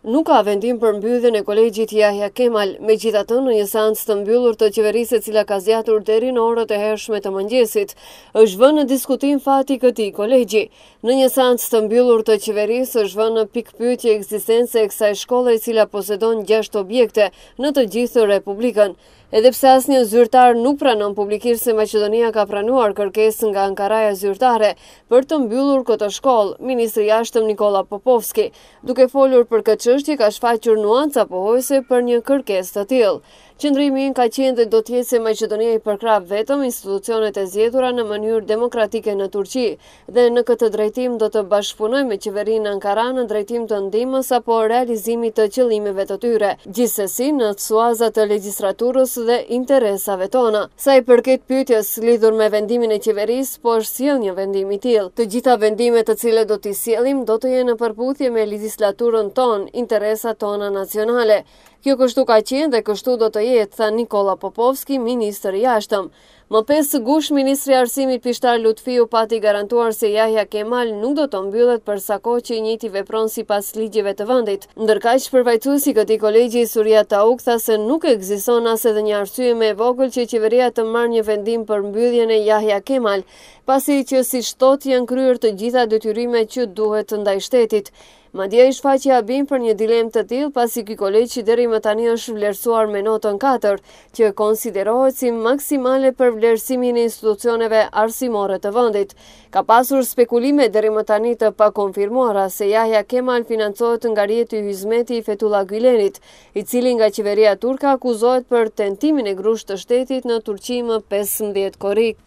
Nuk ka vendim për mbylljen e Kolegjit Jahja Kemal, megjithatë në një seancë të mbyllur të qeverisë e cila ka zgjatur deri në orët e hershme të mëngjesit, është vënë në diskutim fati i këtij kolegji. Në një seancë të mbyllur të qeverisë është vënë në pikëpyetje ekzistenca e kësaj shkolle e cila posedon gjashtë objekte në të gjithë Republikën. Edhe pse asnjë zyrtar nuk pranon publikisht se Maqedonia ka pranuar kërkesë nga Ankaraja zyrtare për të mbyllur këtë shkollë, ministri i Jashtëm Nikolla Popovski, duke folur për këtë çështje ka shfaqur nuanca pohojëse për një kërkesë të tillë. Qëndrimi ynë ka qenë dhe do të jetë se Maqedonia i përkrah vetëm institucionet e zgjedhura në mënyrë demokratike në Turqi, dhe në këtë drejtim do të bashkëpunojmë me Qeverinë në Ankara në drejtim të ndihmës apo realizimit të qëllimeve të tyre, gjithsesi në suaza të legjislaturës dhe interesave tona. Sa i përket pyetjes lidhur me vendimin e Qeverisë, po është sjellë një vendim i tillë. Të gjitha vendimet të cilat do t'i sjellim do të jenë në përputhje me legjislaturën tonë, interesat tona nacionale. Kjo kështu ka qenë dhe kështu do të jetë, tha Nikolla Popovski, ministër i Jashtëm. Më pesë gusht ministri i Arsimit Pishtar Lutfiu pati garantuar se Jahja Kemal nuk do të mbyllet për sa kohë që i njëjti vepron sipas ligjeve të vendit. Ndërkaq, përfaqësuesi i këtij kolegji, Surija Tauk tha se nuk ekziston as edhe një arsye më e vogël që qeveria të marrë një vendim për mbylljen e Jahja Kemal, pasi që siç thotë, janë kryer të gjitha detyrimet që duhet ndaj shtetit. Madje ai shfaqi habinë për një dilemë të tillë, pasi ky kolegj deri më tani është vlerësuar me notën katër, që konsiderohet si maksimale për vlerësimin e institucioneve arsimore të vendit. Ka pasur spekulime deri më tani të pakonfirmuara se Jahja Kemal financohet nga rrjeti Hyzmeti i Fetullah Gylenit, i cili nga qeveria turke akuzohet për tentimin e grusht të shtetit në Turqi më pesëmbëdhjetë korrik.